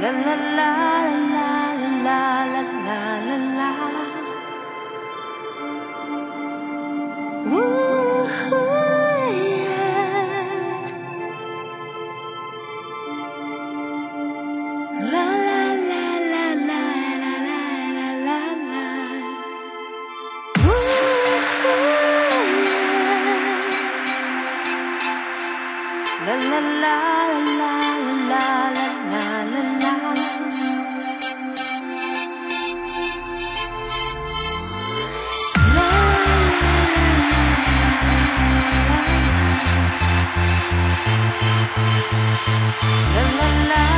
la la la. la la la.